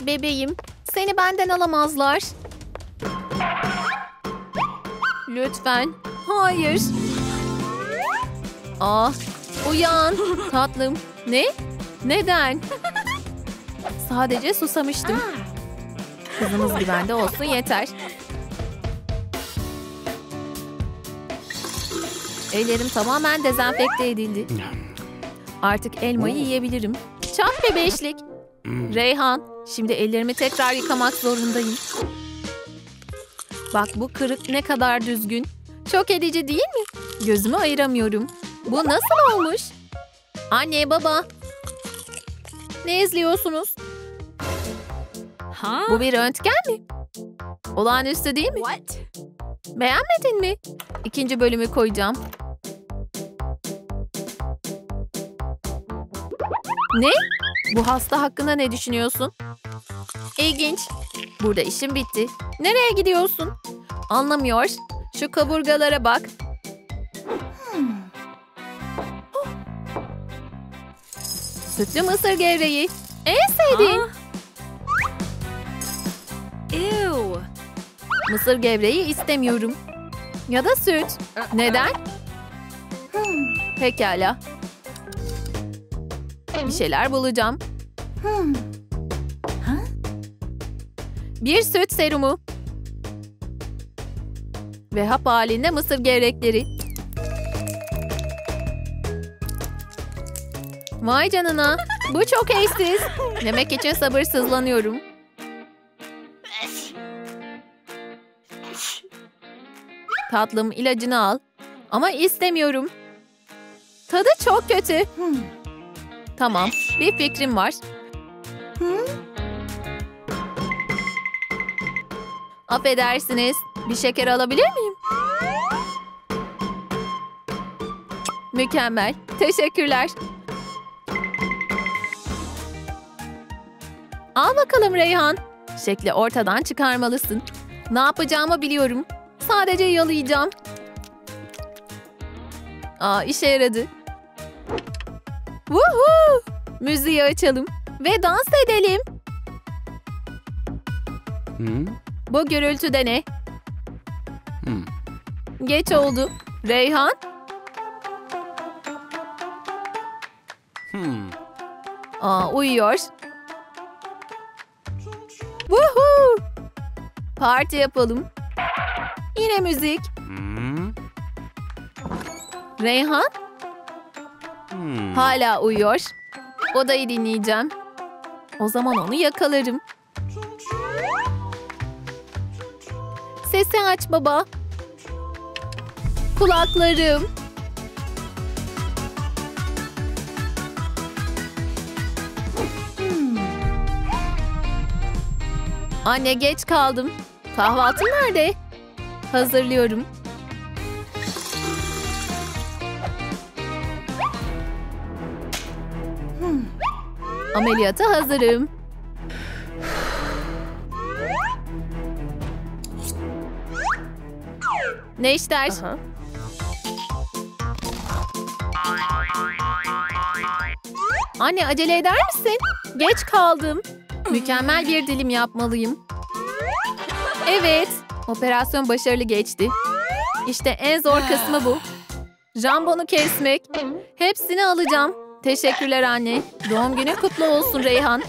Bebeğim, seni benden alamazlar. Lütfen. Hayır. Ah, uyan. Tatlım. Ne? Neden? Sadece susamıştım. Kızımız güvende olsun yeter. Ellerim tamamen dezenfekte edildi. Artık elmayı yiyebilirim. Çak bebeşlik. Reyhan, şimdi ellerimi tekrar yıkamak zorundayım. Bak bu kırık ne kadar düzgün. Çok edici değil mi? Gözümü ayıramıyorum. Bu nasıl olmuş? Anne, baba. Ne izliyorsunuz? Ha? Bu bir röntgen mi? Olağanüstü değil mi? What? Beğenmedin mi? İkinci bölümü koyacağım. Ne? Bu hasta hakkında ne düşünüyorsun? İlginç. Burada işim bitti. Nereye gidiyorsun? Anlamıyor. Şu kaburgalara bak. Sütlü mısır gevreği. En sevdiğin. Ha? Ew. Mısır gevreği istemiyorum. Ya da süt. Neden? Pekala. Bir şeyler bulacağım. Bir süt serumu. Ve hap halinde mısır gevrekleri. Vay canına. Bu çok eşsiz. Demek için sabırsızlanıyorum. Tatlım ilacını al. Ama istemiyorum. Tadı çok kötü. Tamam, bir fikrim var. Affedersiniz, bir şeker alabilir miyim? Mükemmel, teşekkürler. Al bakalım Reyhan. Şekli ortadan çıkarmalısın. Ne yapacağımı biliyorum. Sadece yalayacağım. Aa işe yaradı. Woohoo! Müziği açalım ve dans edelim. Hmm? Bu gürültüde ne? Hmm. Geç oldu. Reyhan? Hmm. Aa uyuyor. Woohoo! Parti yapalım. Yine müzik. Hmm? Reyhan Hmm. hala uyuyor. Odayı dinleyeceğim. O zaman onu yakalarım. Sesi aç baba. Kulaklarım. Anne geç kaldım. Kahvaltı nerede? Hazırlıyorum. Ameliyata hazırım. Ne ister? Anne acele eder misin? Geç kaldım. Mükemmel bir dilim yapmalıyım. Evet, operasyon başarılı geçti. İşte en zor kısmı bu. Jambonu kesmek. Hepsini alacağım. Teşekkürler anne. Doğum günün kutlu olsun Reyhan.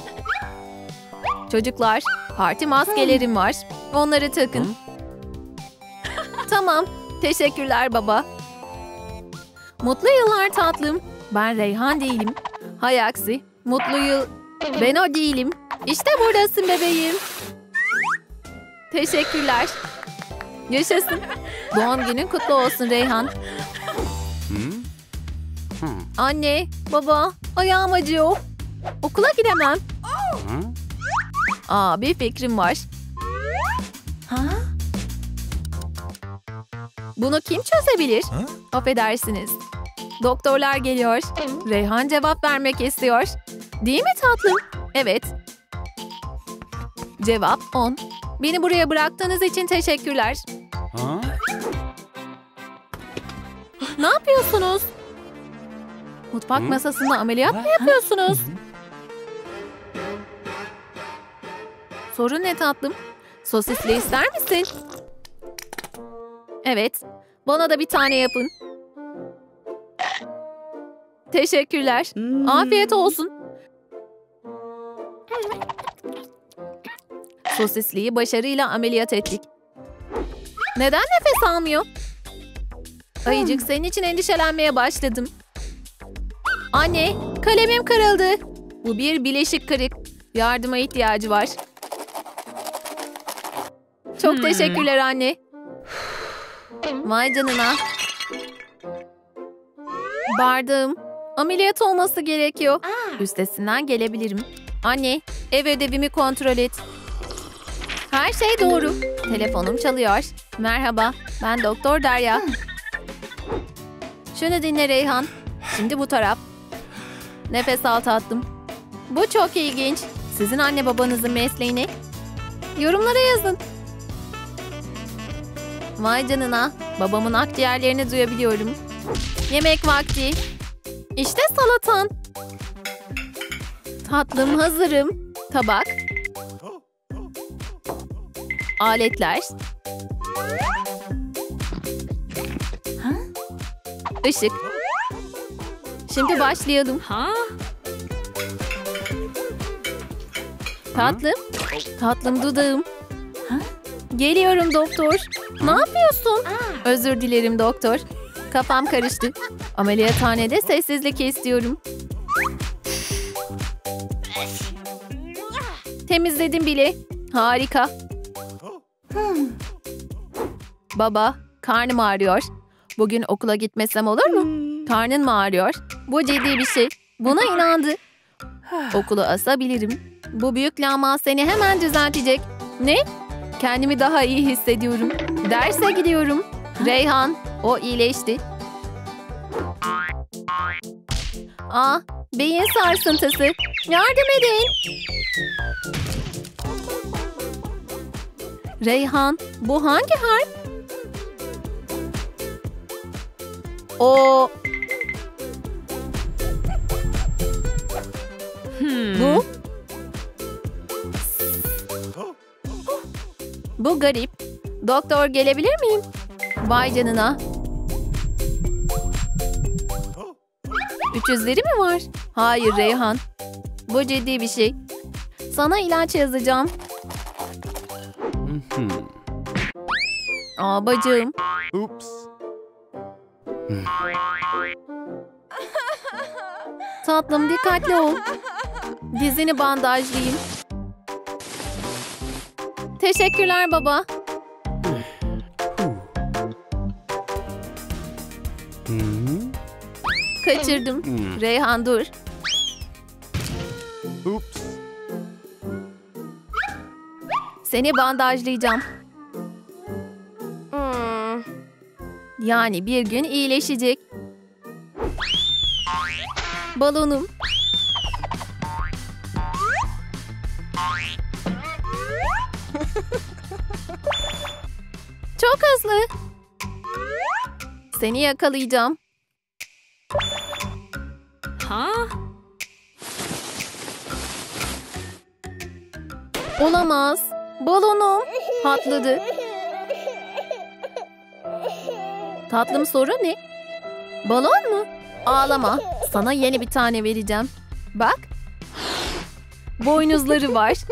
Çocuklar, parti maskelerim var. Onları takın. Tamam. Teşekkürler baba. Mutlu yıllar tatlım. Ben Reyhan değilim. Hay aksi. Mutlu yıl. Ben o değilim. İşte buradasın bebeğim. Teşekkürler. Yaşasın. Doğum günün kutlu olsun Reyhan. Anne, baba, ayağım acıyor. Okula gidemem. Aa, bir fikrim var. Bunu kim çözebilir? Affedersiniz. Doktorlar geliyor. Reyhan cevap vermek istiyor. Değil mi tatlım? Evet. Cevap 10. Beni buraya bıraktığınız için teşekkürler. Ha? Ne yapıyorsunuz? Mutfak Hı? masasında ameliyat mı yapıyorsunuz? Sorun ne tatlım? Sosisli ister misin? Evet. Bana da bir tane yapın. Teşekkürler. Afiyet olsun. Sosisliyi başarıyla ameliyat ettik. Neden nefes almıyor? Ayıcık senin için endişelenmeye başladım. Anne, kalemim kırıldı. Bu bir bileşik kırık. Yardıma ihtiyacı var. Çok Hmm. teşekkürler anne. Vay canına. Bardağım. Ameliyat olması gerekiyor. Üstesinden gelebilirim. Anne, ev ödevimi kontrol et. Her şey doğru. Telefonum çalıyor. Merhaba, ben Doktor Derya. Şunu dinle Reyhan. Şimdi bu taraf. Nefes al tatlım. Bu çok ilginç. Sizin anne babanızın mesleği ne? Yorumlara yazın. Vay canına. Babamın akciğerlerini duyabiliyorum. Yemek vakti. İşte salatan. Tatlım hazırım. Tabak. Aletler. Işık. Şimdi başlayalım. Ha? Tatlım. Tatlım dudağım. Geliyorum doktor. Ne yapıyorsun? Özür dilerim doktor. Kafam karıştı. Ameliyathanede sessizlik istiyorum. Temizledim bile. Harika. Baba, karnım ağrıyor. Bugün okula gitmesem olur mu? Karnın mı ağrıyor? Bu ciddi bir şey. Buna inandı. Okulu asabilirim. Bu büyük lama seni hemen düzeltecek. Ne? Kendimi daha iyi hissediyorum. Derse gidiyorum. Reyhan, o iyileşti. Aa, beyin sarsıntısı. Yardım edin. Reyhan, bu hangi harf? O, Bu garip. Doktor gelebilir miyim? Vay canına. Üç yüzleri mi var? Hayır Reyhan. Bu ciddi bir şey. Sana ilaç yazacağım. Aa bacığım. Oops. Tatlım dikkatli ol. Dizini bandajlayayım. Teşekkürler baba. Hmm. Kaçırdım. Hmm. Reyhan dur. Oops. Seni bandajlayacağım. Yani bir gün iyileşecek. Balonum. Çok hızlı. Seni yakalayacağım. Ha? Olamaz. Balonum patladı. Tatlım sorun ne? Balon mu? Ağlama. Sana yeni bir tane vereceğim. Bak. Boynuzları var.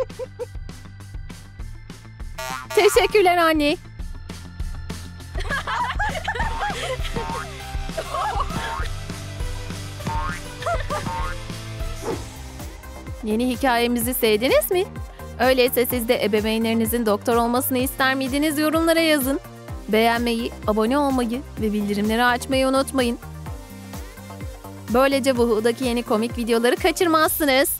Teşekkürler anne. Yeni hikayemizi sevdiniz mi? Öyleyse siz de ebeveynlerinizin doktor olmasını ister miydiniz yorumlara yazın. Beğenmeyi, abone olmayı ve bildirimleri açmayı unutmayın. Böylece Vuhu'daki yeni komik videoları kaçırmazsınız.